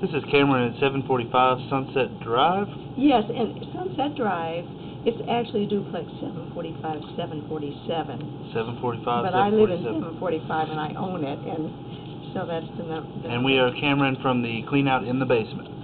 This is Cameron at 745 Sunset Drive. Yes, and Sunset Drive, it's actually duplex seven forty-five, seven forty-seven. 745, But I live in seven forty-five and I own it, and so that's the And we are Cameron from the Clean Out in the Basement.